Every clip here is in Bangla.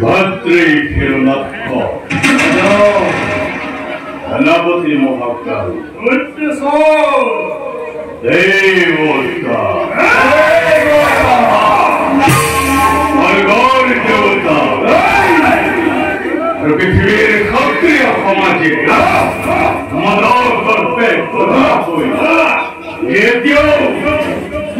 ಭದ್ರೈರ್ನತ್ವ ಗಣಪತಿ ಮಹಾಕಾಲ್ ದೇವೋತ್ತಾ দেবতা আর পৃথিবীর সক্রিয় সমাজে মানব করতে প্রভাব হই এটিও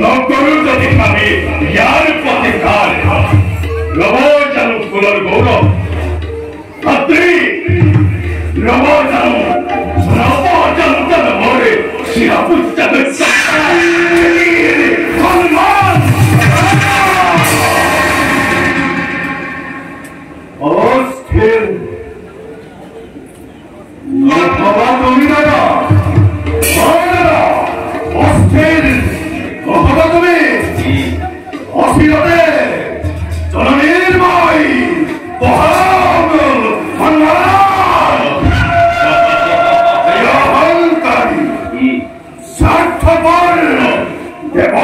நோக்கொழுக்கதிர்மதி யாருப்பத்திற்கால் பிரபோஜனம் குரல் கௌரவம் பத்ரி பிரபோஜனம் பிரபோஜனம் மோடி சிறப்பு Yeah,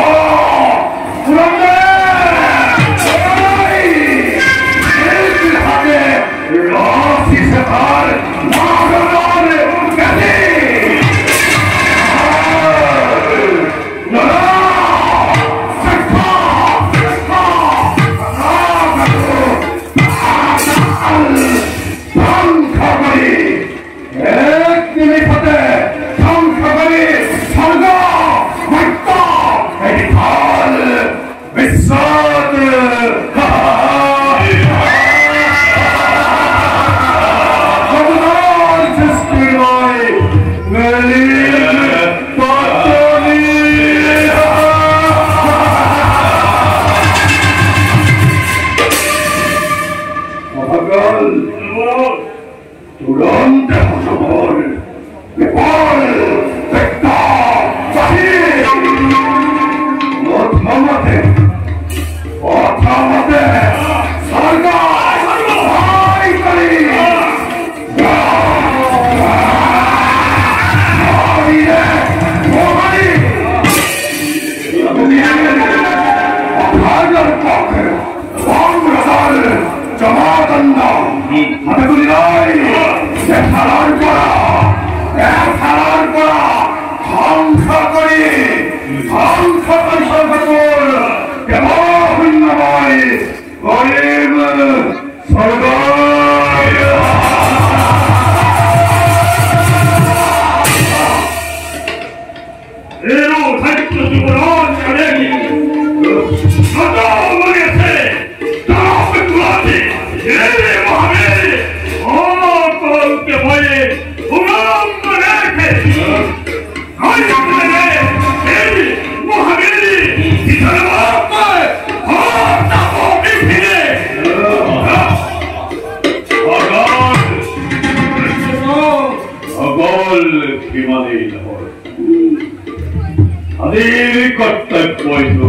ನೀಲಿ ಕೊಟ್ಟಕ್ಕೆ ಹೋಯ್ತು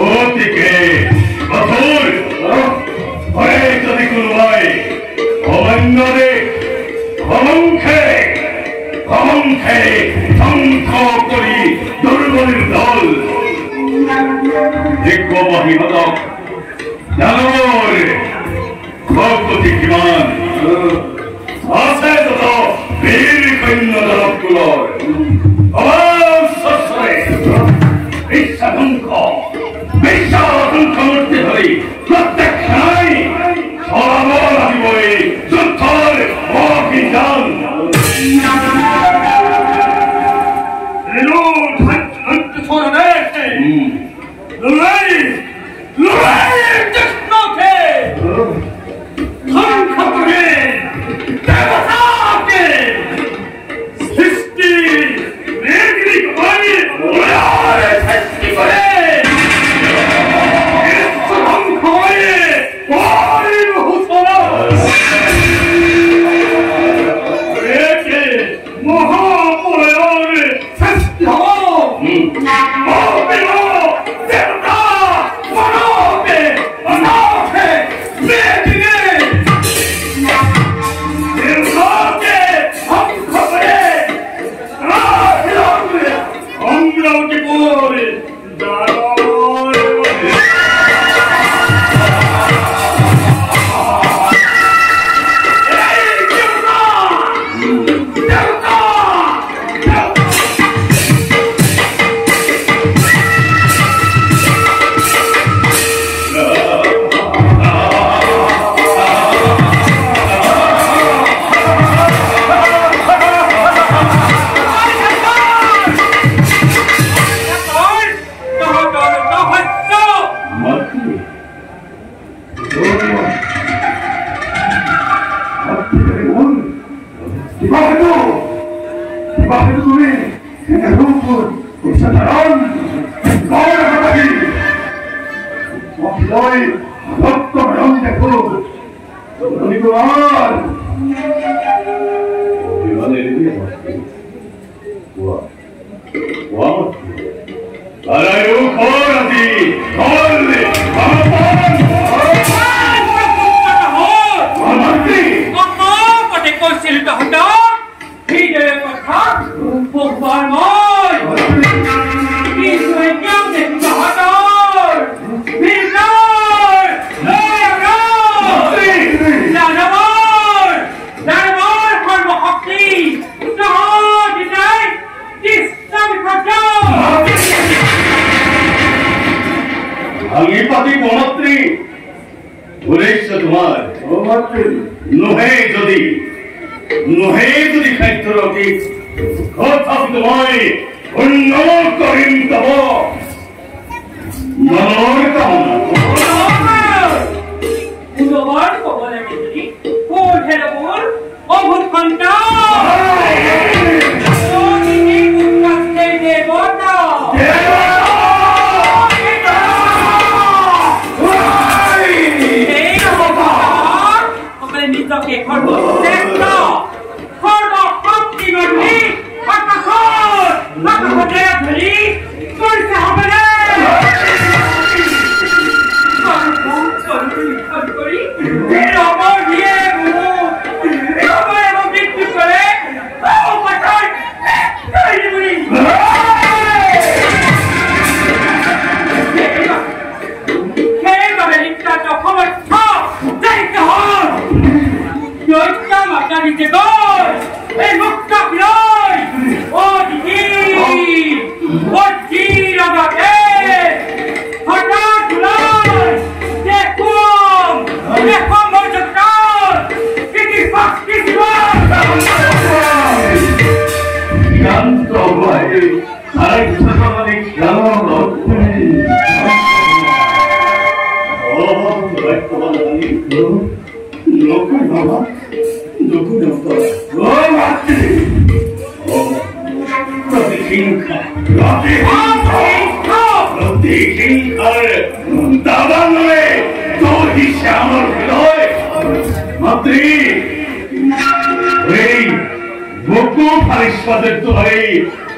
ಓತಿಕೆ ಬಸೂರ್ ಹೊರೆ ಚದಿಕುರುವಾಯ್ ಭವನ್ನದೆ ಭವಂಖೆ ಭವಂಖೆ শঙ্খ করি দুর্বলের দল দেখব মহিমত জানোর ভক্তি কিমান ভক্ত ৰং দেখো কৈছিল তহঁতক ভগৱান মই তোমার তোমার নহে যদি নহে যদি খাদ্য রকি অর্থাৎ তোমায় অন্য করিম তব মনৰ কামনা পুনৰবাৰ ক'ব লাগে কি কোৰ হেৰবোৰ অভূত খণ্ড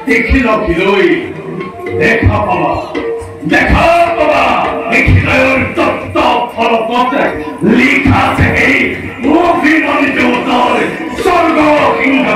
দেখি নখিলই দেখা পাবা দেখা পাবা হৃদয়ের তত্ত্ব ফলকত লিখা আছে এই অভিমান দেবতার স্বর্গ কিংবা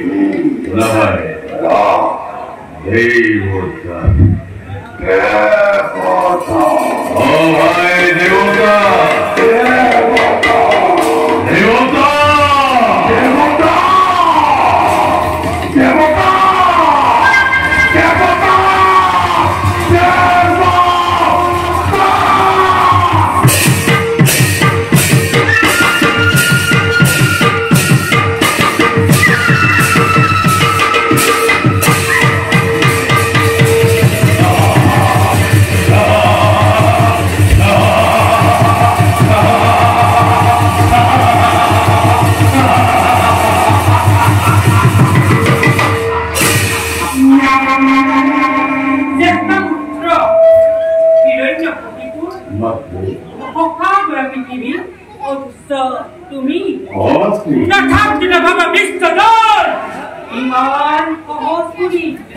Lord, He would come. Devota. Oh, my Devota.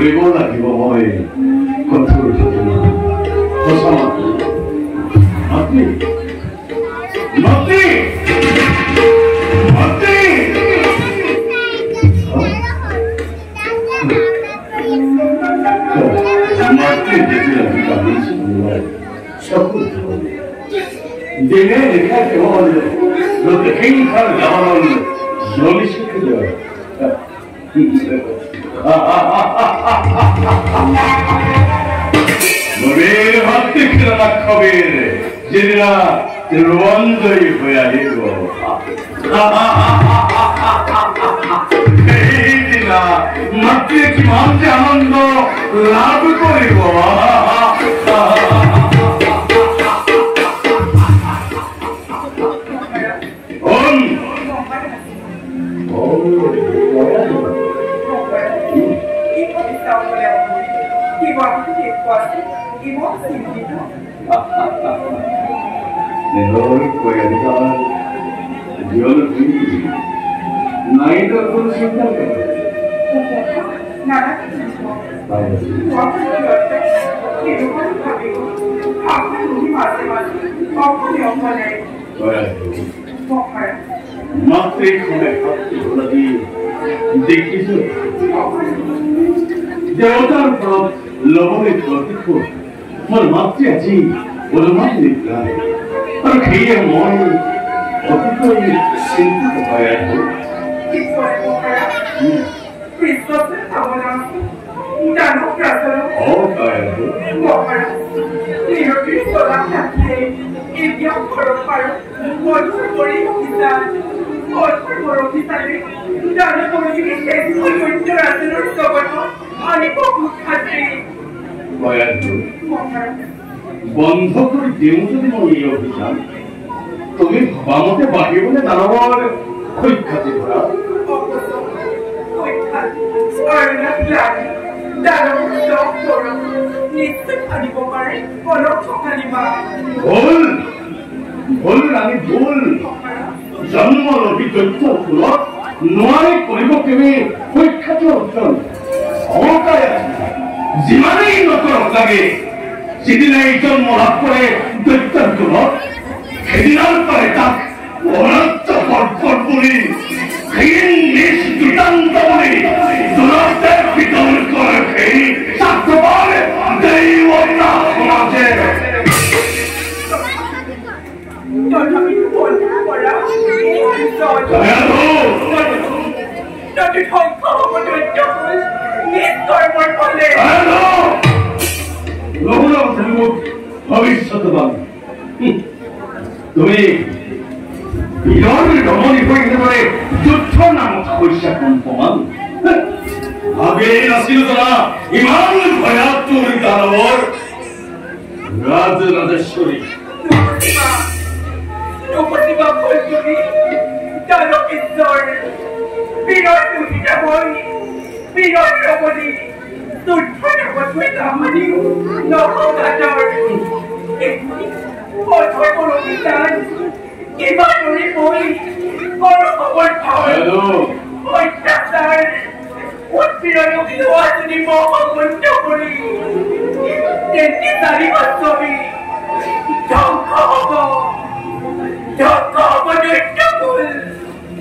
ধৰিব লাগিব মই কঠোৰ সঁচা মাতৃ মাতৃ মাতৃ মাতৃ যেতিয়া আমি কান্দিছো চকুত দিনে দেখা কেৱল লোকে সেইখন গাঁৱলৈ জ্বলিছে কিয় নবীর হাতে খেলা খবের যেদিনা রঞ্জয়ী হইয়া দিব আনন্দ লাভ করিব। Oh, The whole Quasar, the whole thing, neither could sit মাত্রে শুনে দেখিস দেবতার প্রতি লবণের গল্প মোর মাতৃ আজি ওলমাই লিখলাম আর খেয়ে মন অতীত চিন্তিত হয় এখন। আছে জানো প্রাসাদ ও প্ৰয়াস কৰবে বন্ধ কৰে দেও যদি মনে অভিযান। তুমি ভবামতে কৰিব তুমি সুখ্যাতি আছে যিমানেই নকৰক লাগে সিদিনা এইজন লাভ পৰে দৈত্যৰ কুলত সেইদিনাৰ পৰাই হৈ বীৰৰ ৰমণী যুদ্ধ নামত হৈ কাহানি নসংঘাতৰ পথৰ পৰহি তাত কিমান দূৰি মই বৰ সমৰ্থন হেল্ল' অত্যাচাৰ উৎপীড়নক লোৱা যদি মহামন্ত কৰি তেন্তে চাৰি বাস্তৱী ধ্বংস হ'ব ধ্বংস হ'ব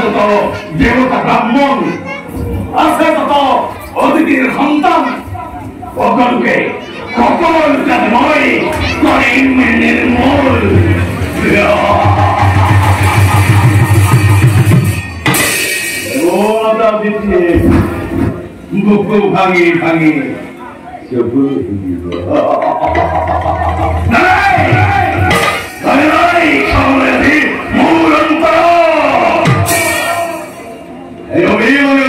ところゲロとかもん汗とこおじぎる簡単おこるけ心がもいこれんめねるもるよおおだびてぶぶはぎはぎしょぶいわならいならい Eu me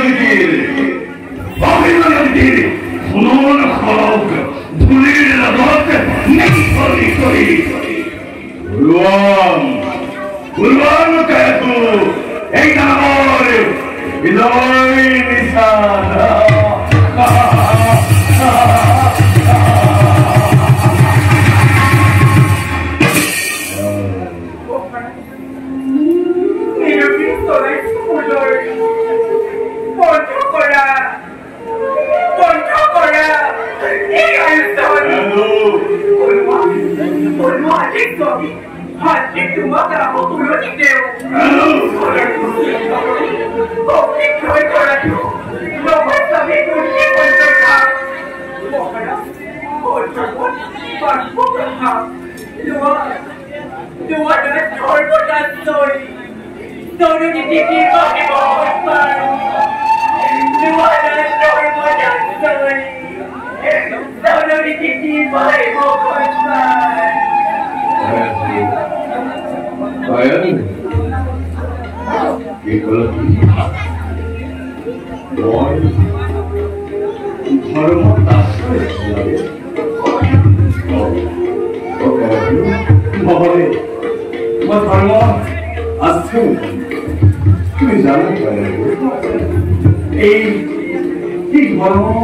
과연 이걸로 원 바로 나서야 Bahari, Mas Harma, Asim. que la y, y bueno,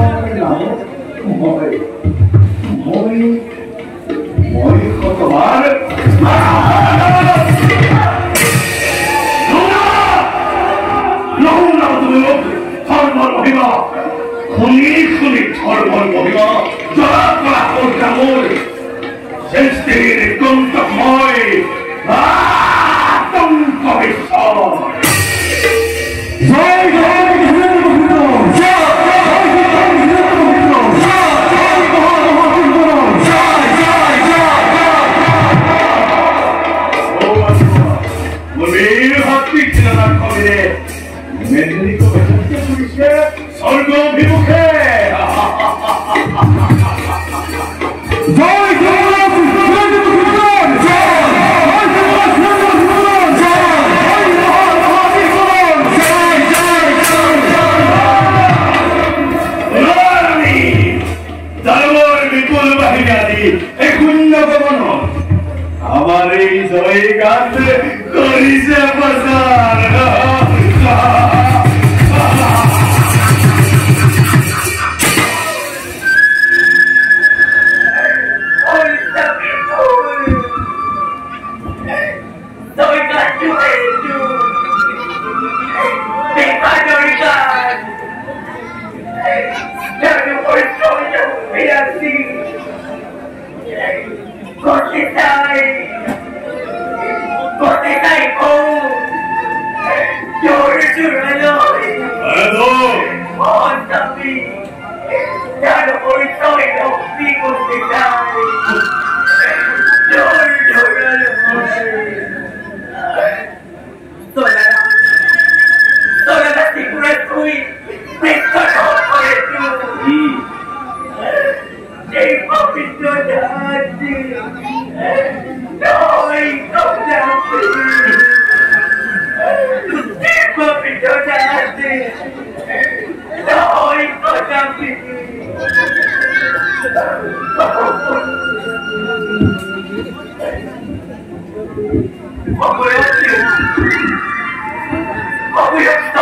保护人民。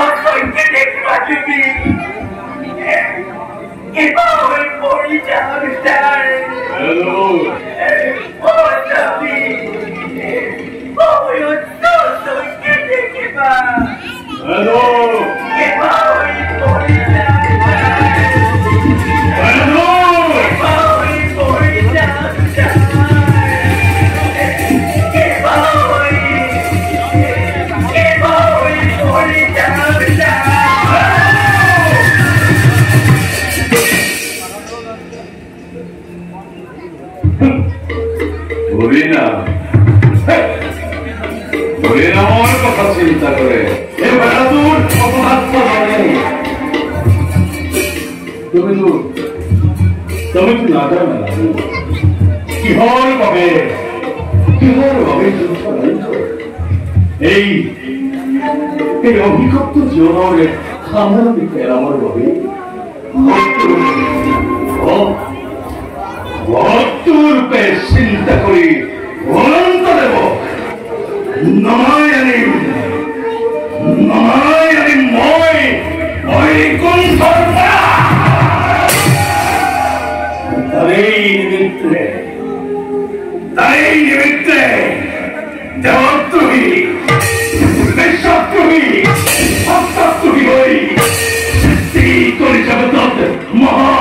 তুমি তো না জানো না কিহর ভাবে কিহর ভাবে এই এই অভিশপ্ত জীবনের আমার বিষয়ে আমার ভাবে ভক্তরূপে চিন্তা করি অনন্ত দেব নমায়নি নমায়নি মই বৈকুণ্ঠৰ পৰা এই নিমিত্তে তাই নিমিত্তে দেবত্রহী দেশত্রহী সত্তাত্রহী হই। স্ত্রী করে যাবে মহা